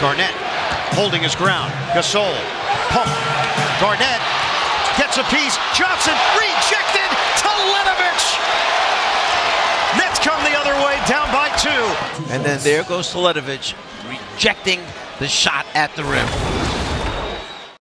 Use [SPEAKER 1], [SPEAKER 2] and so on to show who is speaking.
[SPEAKER 1] Garnett holding his ground. Gasol pump. Garnett gets a piece. Johnson rejected. Teletovic. Nets come the other way, down by two.
[SPEAKER 2] And then there goes Teletovic rejecting the shot at the rim.